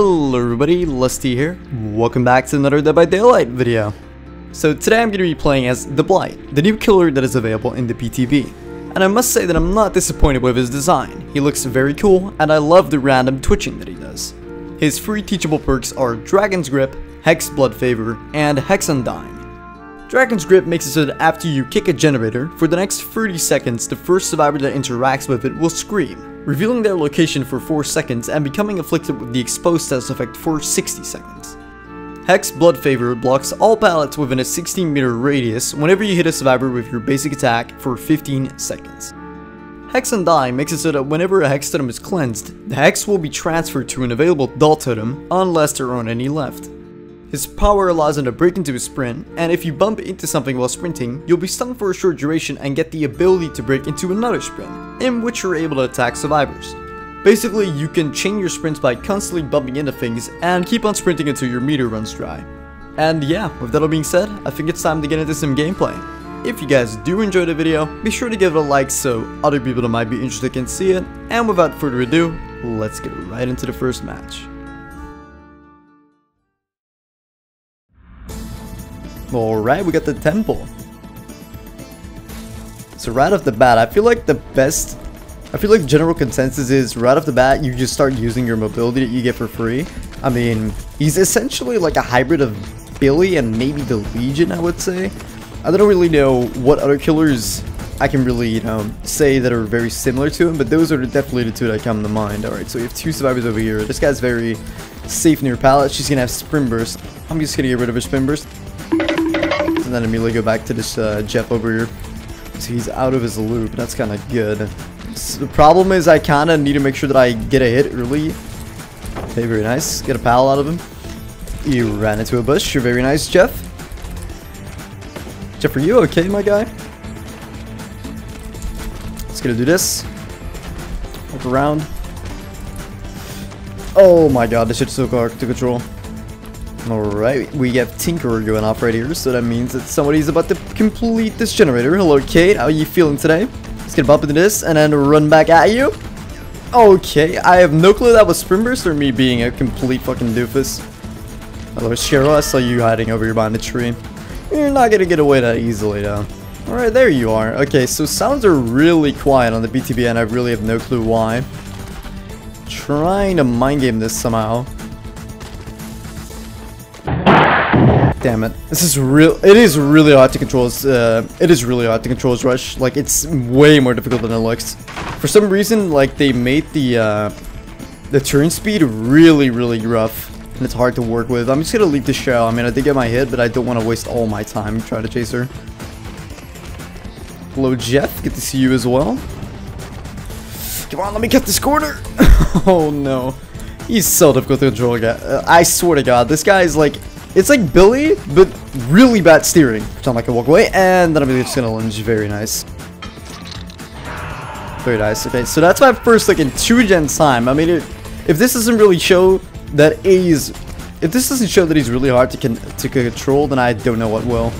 Hello everybody, Lusty here. Welcome back to another Dead by Daylight video. So today I'm going to be playing as The Blight, the new killer that is available in the PTB. And I must say that I'm not disappointed with his design. He looks very cool and I love the random twitching that he does. His free teachable perks are Dragon's Grip, Hex Blood Favor, and Hex Undying. Dragon's Grip makes it so that after you kick a generator, for the next 30 seconds the first survivor that interacts with it will scream, revealing their location for 4 seconds and becoming afflicted with the exposed status effect for 60 seconds. Hex Blood Favor blocks all pallets within a 16 meter radius whenever you hit a survivor with your basic attack for 15 seconds. Hex Undying makes it so that whenever a Hex totem is cleansed, the Hex will be transferred to an available Dull totem unless there aren't any left. His power allows him to break into a sprint, and if you bump into something while sprinting, you'll be stunned for a short duration and get the ability to break into another sprint, in which you're able to attack survivors. Basically, you can chain your sprints by constantly bumping into things and keep on sprinting until your meter runs dry. And yeah, with that all being said, I think it's time to get into some gameplay. If you guys do enjoy the video, be sure to give it a like so other people that might be interested can see it, and without further ado, let's get right into the first match. Alright, we got the temple. So right off the bat, I feel like the best... I feel like general consensus is right off the bat, you just start using your mobility that you get for free. I mean, he's essentially like a hybrid of Billy and maybe the Legion, I would say. I don't really know what other killers I can really, you know, say that are very similar to him, but those are definitely the two that come to mind. Alright, so we have two survivors over here. This guy's very safe near pallet. She's gonna have Sprint Burst. I'm just gonna get rid of her Sprint Burst and then immediately go back to this uh, Jeff over here. So he's out of his loop. That's kind of good. So the problem is I kind of need to make sure that I get a hit early. Okay, very nice. Get a pal out of him. You ran into a bush. You're very nice, Jeff. Jeff, are you okay, my guy? Let's gonna do this. Look around. Oh my god, this shit's so hard to control. Alright, we have Tinkerer going off right here, so that means that somebody's about to complete this generator. Hello, Kate. How are you feeling today? Let's get bump into this and then run back at you. Okay, I have no clue that was Sprint Burst or me being a complete fucking doofus. Hello, Cheryl. I saw you hiding over here behind the tree. You're not gonna get away that easily, though. Alright, there you are. Okay, so sounds are really quiet on the PTB, and I really have no clue why. Trying to mind game this somehow. Damn it. This is real. It is really hard to control. Uh, it is really hard to control his rush. Like, it's way more difficult than it looks. For some reason, like, they made the, uh, the turn speed really, really rough. And it's hard to work with. I'm just gonna leave the shell. I mean, I did get my hit, but I don't want to waste all my time trying to chase her. Hello, Jeff. Good to see you as well. Come on, let me cut this corner. oh, no. He's so difficult to control, guy. Uh, I swear to God, this guy is like it's like Billy, but really bad steering. Like, I walk away, and then I'm just gonna lunge. Very nice. Very nice. Okay, so that's my first like in two gen time. I mean, it, if this doesn't really show that A is, if this doesn't show that he's really hard to con to control, then I don't know what will.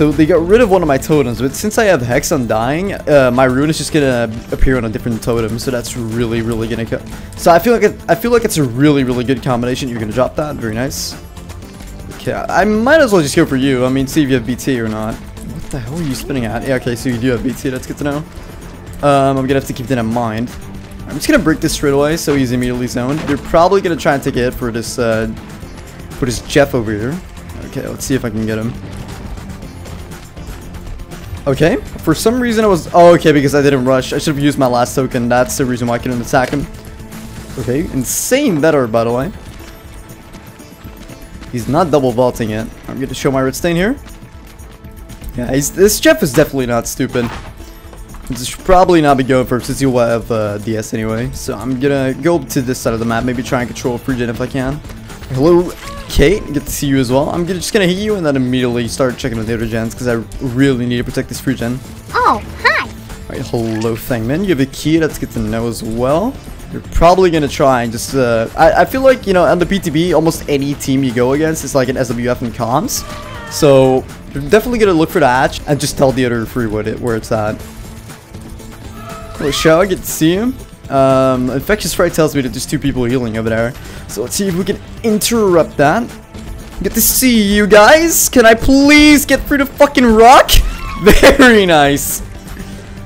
So they got rid of one of my totems, but since I have Hex Undying, uh, my rune is just gonna appear on a different totem, so that's really, really gonna cut. So I feel like it, I feel like it's a really, really good combination. You're gonna drop that, very nice. Okay, I might as well just go for you. I mean, see if you have BT or not. What the hell are you spinning at? Yeah, okay, so you do have BT. That's good to know. Um, I'm gonna have to keep that in mind. I'm just gonna break this straight away, so he's immediately zoned. They're probably gonna try and take a hit for this, uh, for this Jeff over here. Okay, let's see if I can get him. Okay, for some reason I was... Oh, okay, because I didn't rush. I should have used my last token. That's the reason why I couldn't attack him. Okay, insane better, by the way. He's not double vaulting it. I'm going to show my red stain here. Yeah, this Jeff is definitely not stupid. This should probably not be going for since you'll have uh, DS anyway. So I'm to go to this side of the map, maybe try and control gen if I can. Hello, Kate, good to see you as well. I'm just gonna hit you and then immediately start checking with the other gens because I really need to protect this free gen. Oh, hi. Alright, hello Thangman. You have a key, that's good to know as well. You're probably gonna try and just, uh, I, I feel like, you know, on the PTB, almost any team you go against is like an SWF and comms. So, you're definitely gonna look for the hatch and just tell the other free what it, where it's at. Hello, Shao, I get to see him. Um, Infectious Fright tells me that there's two people healing over there. So let's see if we can interrupt that. Good to see you guys. Can I please get through the fucking rock? Very nice.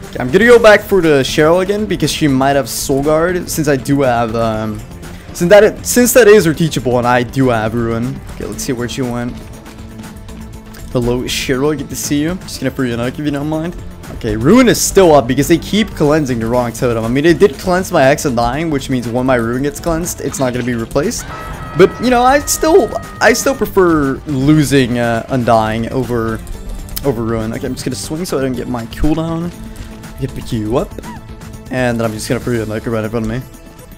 Okay, I'm gonna go back for the Cheryl again because she might have Soul Guard since I do have um since that it, since that is her teachable and I do have Ruin. Okay, let's see where she went. Hello, Cheryl. Good to see you. Just gonna free you if you don't mind. Okay, Ruin is still up because they keep cleansing the wrong totem. I mean, it did cleanse my Hex Undying, which means when my Ruin gets cleansed, it's not going to be replaced. But, you know, I still I still prefer losing uh, Undying over, over Ruin. Okay, I'm just going to swing so I don't get my cooldown. Get pick you up. And then I'm just going to put you like right in front of me.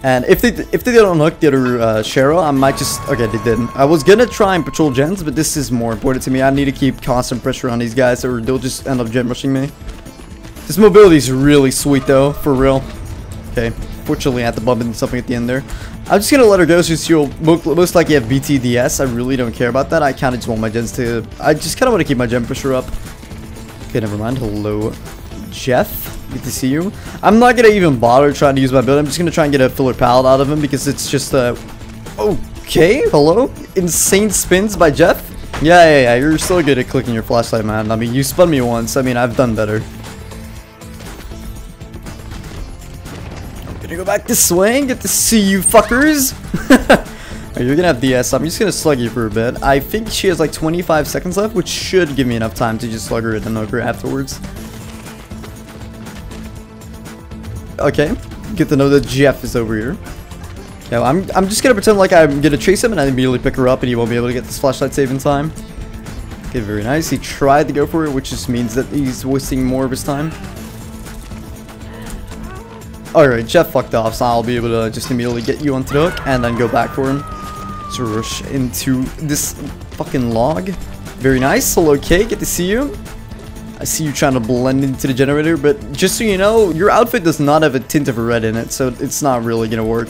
And if they if they don't unhook the other uh, Cheryl, I might just... Okay, they didn't. I was gonna try and patrol gens, but this is more important to me. I need to keep constant pressure on these guys or they'll just end up gen rushing me. This mobility is really sweet though, for real. Okay, fortunately I had to bump into something at the end there. I'm just gonna let her go since she'll most likely have BTDS. I really don't care about that. I kinda just want my gens to... I just kinda want to keep my gen pressure up. Okay, never mind. Hello, Jeff. Good to see you. I'm not gonna even bother trying to use my build. I'm just gonna try and get a filler pallet out of him because it's just uh Okay, hello? Insane spins by Jeff? Yeah, yeah, yeah, you're still good at clicking your flashlight, man. I mean, you spun me once. I mean, I've done better. Back to swing. Get to see you fuckers. You're gonna have DS. I'm just gonna slug you for a bit. I think she has like 25 seconds left, which should give me enough time to just slug her and then hook her afterwards. Okay, get to know that Jeff is over here. Yeah, I'm, I'm just gonna pretend like I'm gonna chase him and I immediately pick her up and he won't be able to get this flashlight save in time. Okay, very nice. He tried to go for it, which just means that he's wasting more of his time. Alright, Jeff fucked off, so I'll be able to just immediately get you onto the hook and then go back for him. To rush into this fucking log. Very nice. Hello, Kay. Good to see you. I see you trying to blend into the generator, but just so you know, your outfit does not have a tint of red in it, so it's not really going to work.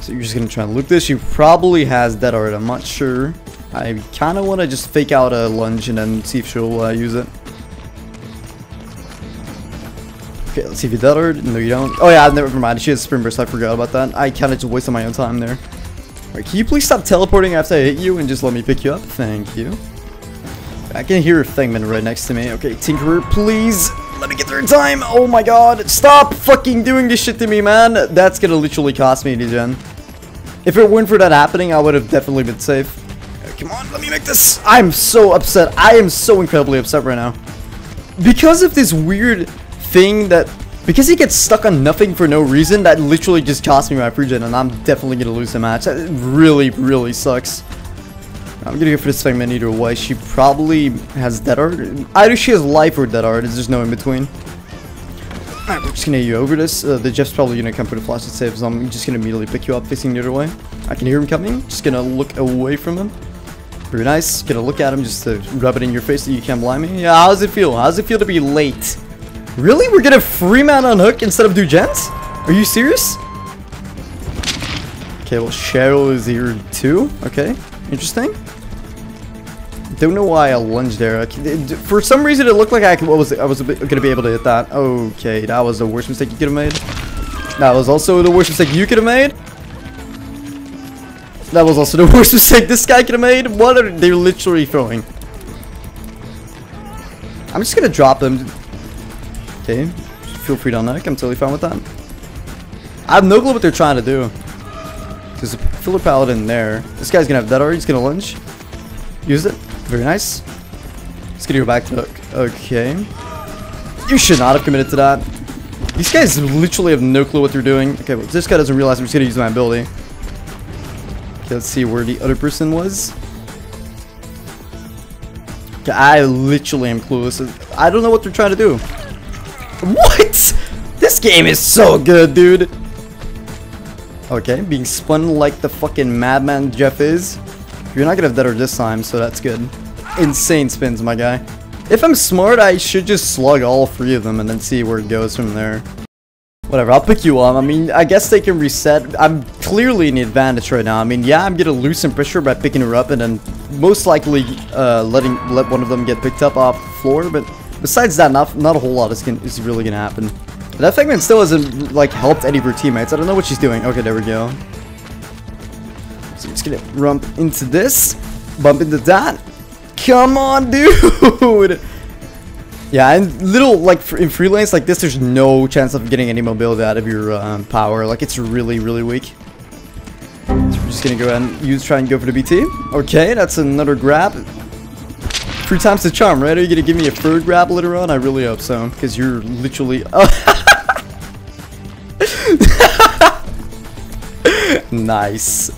So you're just going to try and loop this. She probably has Dead Hard. I'm not sure. I kind of want to just fake out a lunge and then see if she'll uh, use it. Okay, let's see if you Dead Hard. No, you don't. Oh yeah, never mind. She has Sprint Burst. I forgot about that. I kind of just wasted my own time there. Alright, can you please stop teleporting after I hit you and just let me pick you up? Thank you. I can hear a Thingman right next to me. Okay, Tinkerer, please. Let me get there in time. Oh my god. Stop fucking doing this shit to me, man. That's gonna literally cost me a gen. If it weren't for that happening, I would have definitely been safe. come on, let me make this. I'm so upset. I am so incredibly upset right now. Because of this weird thing that because he gets stuck on nothing for no reason, that literally just cost me my pregen, and I'm definitely gonna lose the match. That really, really sucks. I'm gonna go for this segment either way. She probably has Dead Hard. Either she has Lithe or Dead Hard. There's just no in between. Alright, we're just gonna you over this. Uh, the Jeff's probably gonna come for the flash that saves. I'm just gonna immediately pick you up facing the other way. I can hear him coming. Just gonna look away from him. Very nice. Gonna look at him just to rub it in your face that you can't blind me. Yeah, how does it feel? How does it feel to be late? Really? We're gonna free man on hook instead of do gens? Are you serious? Okay, well Cheryl is here too. Okay, interesting. Don't know why I lunged there. For some reason, it looked like I was I was gonna be able to hit that. Okay, that was the worst mistake you could have made. That was also the worst mistake you could have made. That was also the worst mistake this guy could have made. What are they literally throwing? I'm just gonna drop them. Okay, feel free to unhook. I'm totally fine with that. I have no clue what they're trying to do. There's a filler paladin there. This guy's gonna have that already. He's gonna lunge. Use it. Very nice. Let's get you back to hook. Okay. You should not have committed to that. These guys literally have no clue what they're doing. Okay, well, this guy doesn't realize I'm just gonna use my ability. Okay, let's see where the other person was. Okay, I literally am clueless. I don't know what they're trying to do. What? This game is so good, dude. Okay, being spun like the fucking madman Jeff is. You're not gonna have or this time, so that's good. Insane spins, my guy. If I'm smart, I should just slug all three of them and then see where it goes from there. Whatever, I'll pick you up. I mean, I guess they can reset. I'm clearly in advantage right now. I mean, yeah, I'm gonna lose some pressure by picking her up and then most likely uh, letting let one of them get picked up off the floor, but Besides that, not, not a whole lot is, is really going to happen. That Figment still hasn't, like, helped any of her teammates. I don't know what she's doing. Okay, there we go. So I'm just gonna rump into this. Bump into that. Come on, dude! Yeah, and little, like, in free lanes like this, there's no chance of getting any mobility out of your um, power. Like, it's really, really weak. So we're just gonna go ahead and use, try and go for the BT. Okay, that's another grab. Three times the charm, right? Are you gonna give me a third grab later on? I really hope so, because you're literally... nice.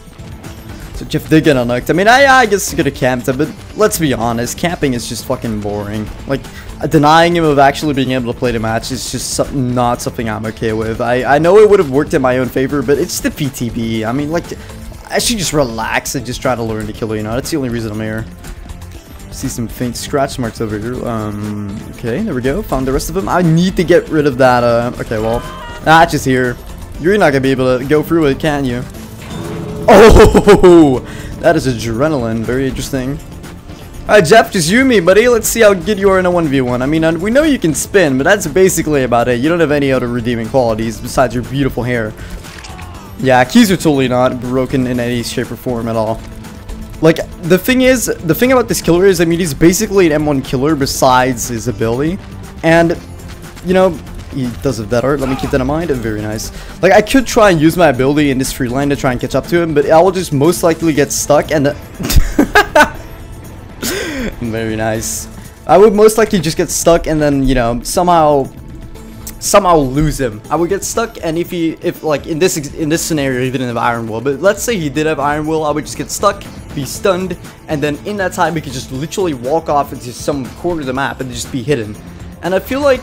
So Jeff did get unhooked. I mean, I, I guess could have camped but let's be honest, camping is just fucking boring. Like, denying him of actually being able to play the match is just so, not something I'm okay with. I, I know it would have worked in my own favor, but it's the PTB. I mean, like, I should just relax and just try to learn to kill, you know? That's the only reason I'm here. See some faint scratch marks over here. Um, okay, there we go. Found the rest of them. I need to get rid of that, uh, okay, well, that's just here. You're not gonna be able to go through it, can you? Oh, that is adrenaline. Very interesting. Alright, Jeff, just you and me, buddy. Let's see how good you are in a 1v1. I mean, we know you can spin, but that's basically about it. You don't have any other redeeming qualities besides your beautiful hair. Yeah, keys are totally not broken in any shape or form at all. Like, the thing is, the thing about this killer is, I mean, he's basically an M1 killer besides his ability. And, you know, he does that art. Let me keep that in mind. Very nice. Like, I could try and use my ability in this free line to try and catch up to him, but I will just most likely get stuck and... Very nice. I would most likely just get stuck and then, you know, somehow somehow lose him. I would get stuck and if he if like in this in this scenario he didn't have iron will, but let's say he did have iron will, I would just get stuck, be stunned, and then in that time he could just literally walk off into some corner of the map and just be hidden. And I feel like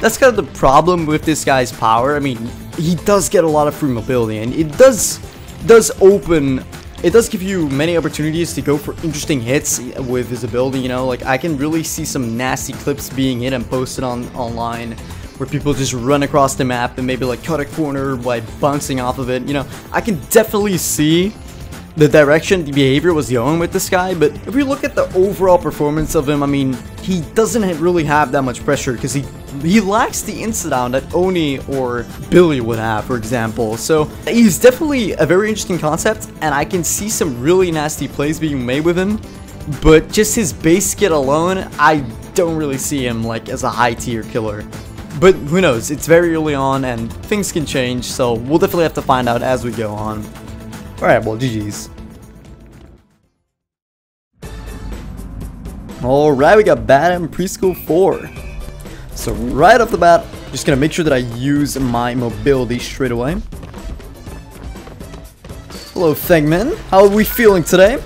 that's kind of the problem with this guy's power. I mean, he does get a lot of free mobility, and it does does open. It does give you many opportunities to go for interesting hits with his ability, you know, like I can really see some nasty clips being hit and posted on online where people just run across the map and maybe like cut a corner by bouncing off of it, you know, I can definitely see the direction, the behavior was going with this guy, but if we look at the overall performance of him, I mean, he doesn't really have that much pressure because he he lacks the insta-down that Oni or Billy would have, for example. So he's definitely a very interesting concept, and I can see some really nasty plays being made with him, but just his base kit alone, I don't really see him like as a high tier killer. But who knows, it's very early on and things can change, so we'll definitely have to find out as we go on. Alright, well, GG's. Alright, we got Badham Preschool 4. So right off the bat, just gonna make sure that I use my mobility straight away. Hello, Feng Min. How are we feeling today?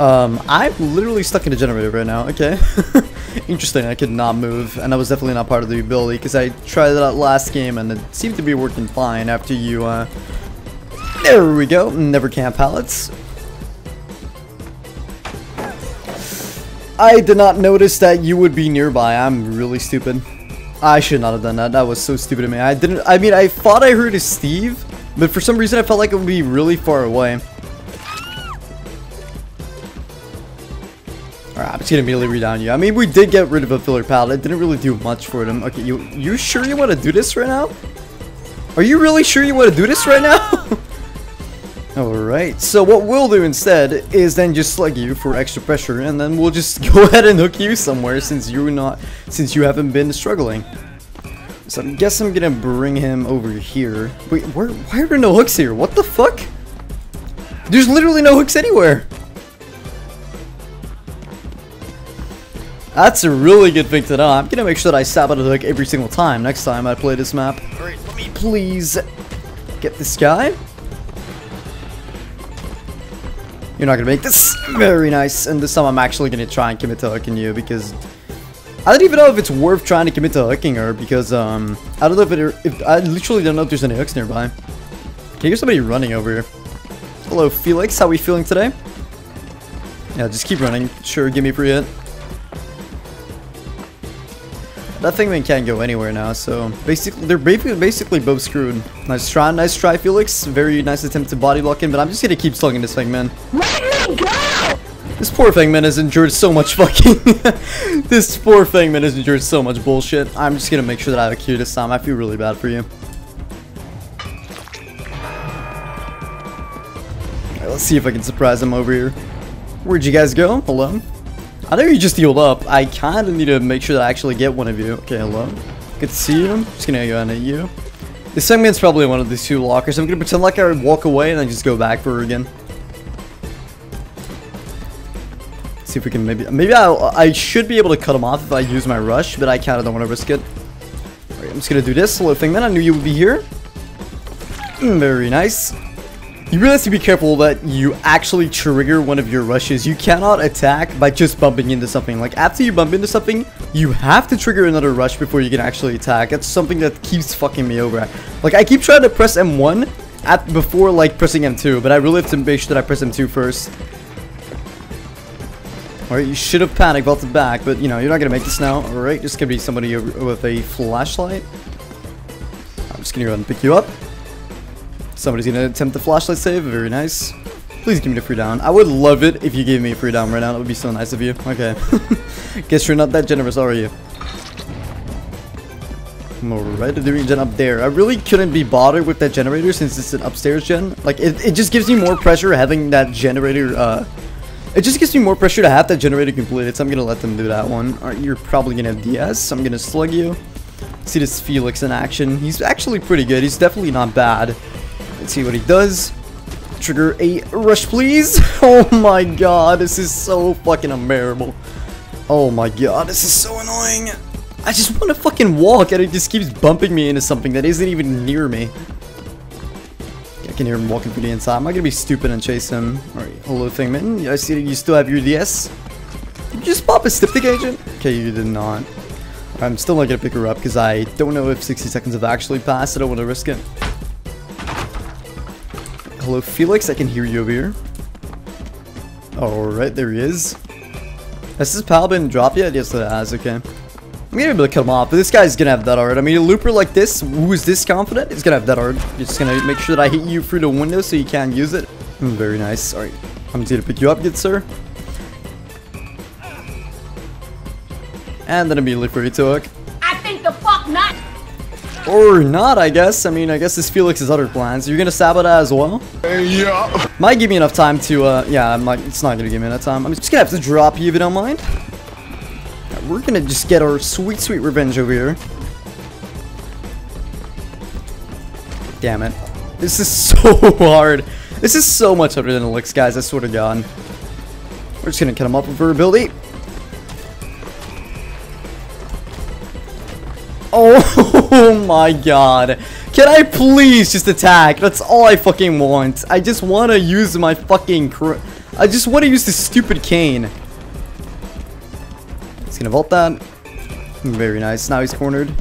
Um, I'm literally stuck in a generator right now. Okay. Interesting, I could not move, and that was definitely not part of the ability, because I tried that last game, and it seemed to be working fine after you, uh, there we go. Never camp pallets. I did not notice that you would be nearby. I'm really stupid. I should not have done that. That was so stupid of me. I didn't. I mean, I thought I heard a Steve, but for some reason I felt like it would be really far away. Alright, I'm just gonna immediately redown you. I mean, we did get rid of a filler pallet. It didn't really do much for them. Okay, you you sure you want to do this right now? Are you really sure you want to do this right now? Alright, so what we'll do instead is then just slug you for extra pressure and then we'll just go ahead and hook you somewhere since you're not since you haven't been struggling. So I guess I'm gonna bring him over here. Wait, where why are there no hooks here? What the fuck? There's literally no hooks anywhere. That's a really good thing to know. I'm gonna make sure that I stab out a hook every single time next time I play this map. Alright, let me please get this guy. You're not gonna make this very nice, and this time I'm actually gonna try and commit to hooking you because I don't even know if it's worth trying to commit to hooking her because um I don't know if it if I literally don't know if there's any hooks nearby. Can you hear somebody running over here? Hello Felix, how are we feeling today? Yeah, just keep running. Sure, give me a free That thing can't go anywhere now, so basically they're basically both screwed. Nice try, nice try, Felix. Very nice attempt to body block him, but I'm just gonna keep slugging this thing, man. Let me go! This poor Feng Min has endured so much fucking... this poor Feng Min has endured so much bullshit. I'm just gonna make sure that I have a Q this time. I feel really bad for you. let's see if I can surprise him over here. Where'd you guys go? Hello? I know you just healed up. I kind of need to make sure that I actually get one of you. Okay, hello. Good to see you. Just gonna go and hit you. This Feng Min's probably one of these two lockers. I'm gonna pretend like I walk away and then just go back for her again. See if we can maybe... Maybe I I should be able to cut him off if I use my rush, but I kind of don't want to risk it. I'm just to do this. little thing then. I knew you would be here. Mm, very nice. You really have to be careful that you actually trigger one of your rushes. You cannot attack by just bumping into something. Like, after you bump into something, you have to trigger another rush before you can actually attack. That's something that keeps fucking me over. Like, I keep trying to press M1 at before, like, pressing M2, but I really have to make sure that I press M2 first. Alright, you should have panic the back, but you know, you're not gonna make this now. Alright, just gonna be somebody with a flashlight. I'm just gonna go ahead and pick you up. Somebody's gonna attempt the flashlight save, very nice. Please give me the free down. I would love it if you gave me a free down right now. That would be so nice of you. Okay. Guess you're not that generous, are you? Alright, the regen up there. I really couldn't be bothered with that generator since it's an upstairs gen. Like, it, it just gives me more pressure having that generator, uh, it just gives me more pressure to have that generator completed, so I'm gonna let them do that one. Alright, you're probably gonna have DS. I'm gonna slug you. See this Felix in action. He's actually pretty good. He's definitely not bad. Let's see what he does. Trigger a rush, please. Oh my god, this is so fucking unbearable. Oh my god, this is so annoying. I just want to fucking walk and it just keeps bumping me into something that isn't even near me. I can hear him walking through the inside. Am I gonna be stupid and chase him? Alright, hello Thingman. I see you still have your DS. Did you just pop a styptic agent? Okay, you did not. I'm still not gonna pick her up because I don't know if 60 seconds have actually passed. I don't want to risk it. Hello Felix, I can hear you over here. Alright, there he is. Has this pal been dropped yet? Yes, it has, okay. I'm gonna be able to cut him off, but this guy's gonna have Dead Hard. I mean, a looper like this, who is this confident, is gonna have Dead Hard. Just gonna make sure that I hit you through the window so you can't use it. Mm, very nice. Alright, I'm just gonna pick you up, good sir. And then immediately you to hook. Or not, I guess. I mean, I guess this Felix's other plans. You're gonna sabotage as well? Yeah. Might give me enough time to, uh, yeah, it's not gonna give me enough time. I'm just gonna have to drop you if you don't mind we're gonna just get our sweet, sweet revenge over here. Damn it. This is so hard. This is so much harder than it looks, guys. I swear to God. We're just gonna cut him up with ability. Oh my god. Can I please just attack? That's all I fucking want. I just want to use my fucking... I just want to use this stupid cane He's gonna vault that. Very nice. Now he's cornered.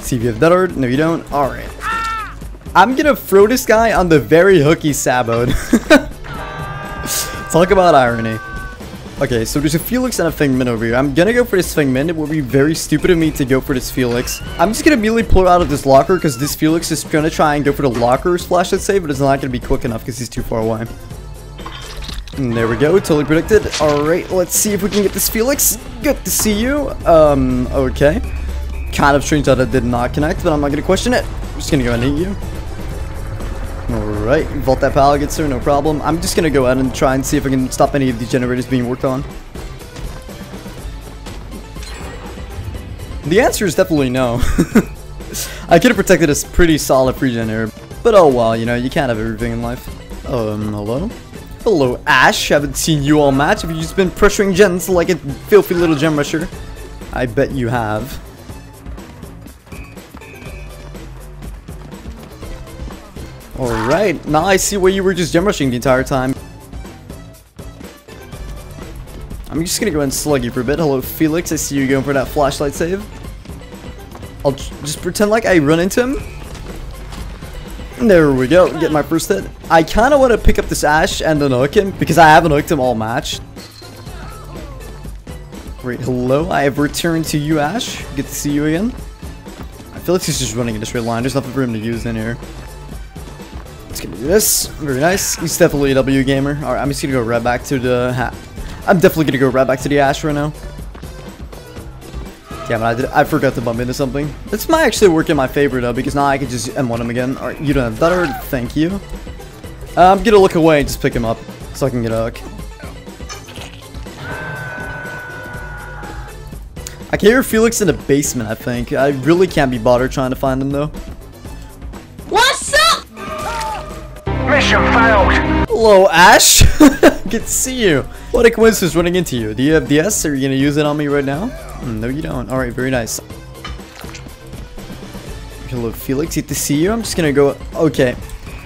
See if you have Dead Hard. No, you don't. Alright. I'm gonna throw this guy on the very hooky Sabot. Talk about irony. Okay, so there's a Felix and a Feng Min over here. I'm gonna go for this Feng Min. It would be very stupid of me to go for this Felix. I'm just gonna immediately pull out of this locker because this Felix is gonna try and go for the locker splash, let's say, but it's not gonna be quick enough because he's too far away. And there we go, totally predicted. Alright, let's see if we can get this Felix. Good to see you. Um, okay. Kind of strange that it did not connect, but I'm not to question it. I'm just to go and hit you. Alright, vault that pal gets there, no problem. I'm just going to go ahead and try and see if I can stop any of these generators being worked on. The answer is definitely no. I could have protected a pretty solid pre-gen here, but oh well, you know, you can't have everything in life. Um, hello? Hello, Ash. Haven't seen you all match. Have you just been pressuring gens like a filthy little gen rusher? I bet you have. Alright, now I see why you were just gen rushing the entire time. I'm just gonna go and slug you for a bit. Hello, Felix. I see you going for that flashlight save. I'll just pretend like I run into him. There we go, get my first hit. I kind of want to pick up this Ash and then hook him, because I haven't hooked him all match. Great, hello, I have returned to you, Ash. Good to see you again. I feel like he's just running in a straight line. There's nothing for him to use in here. Let's get do this. Very nice. He's definitely a W gamer. Alright, I'm just gonna go right back to the hat. I'm definitely gonna go right back to the Ash right now. Damn it, I, did, I forgot to bump into something. This might actually work in my favor though, because now I can just M1 him again. Alright, you don't have that thank you. Uh, I'm gonna look away and just pick him up, so I can get a hook. I can hear Felix in the basement, I think. I really can't be bothered trying to find him though. Mission failed. Hello, Ash. Good to see you. What a coincidence running into you. Do you have DS? Are you gonna use it on me right now? Hmm, no, you don't. All right, very nice. Hello, Felix. Good to see you. I'm just gonna go. Okay.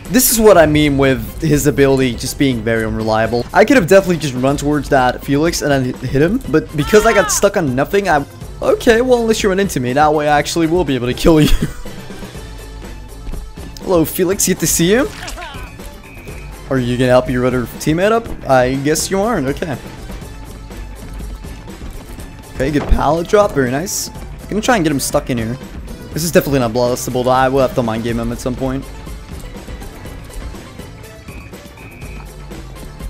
This is what I mean with his ability just being very unreliable. I could have definitely just run towards that Felix and then hit him, but because I got stuck on nothing, I... Okay, well, unless you run into me, that way I actually will be able to kill you. Hello, Felix. Good to see you. Are you gonna help your other teammate up? I guess you aren't. Okay. Okay, good pallet drop. Very nice. I'm gonna try and get him stuck in here. This is definitely not bloodlustable, though. I will have to mind game him at some point.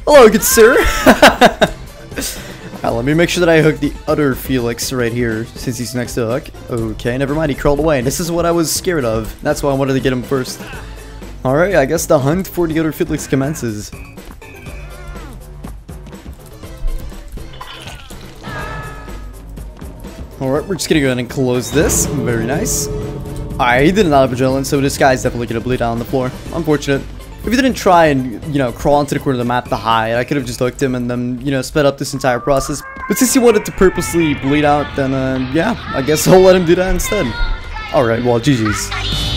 Hello, good sir. Let me make sure that I hook the other Felix right here, since he's next to Hook. Okay, never mind, he crawled away. This is what I was scared of. That's why I wanted to get him first. Alright, I guess the hunt for the other Felix commences. Alright, we're just gonna go ahead and close this. Very nice. He did not have adrenaline, so this guy's definitely gonna bleed out on the floor. Unfortunate. If he didn't try and, you know, crawl into the corner of the map to hide, I could have just hooked him and then, you know, sped up this entire process. But since he wanted to purposely bleed out, then, uh, yeah, I guess I'll let him do that instead. Alright, well, GG's.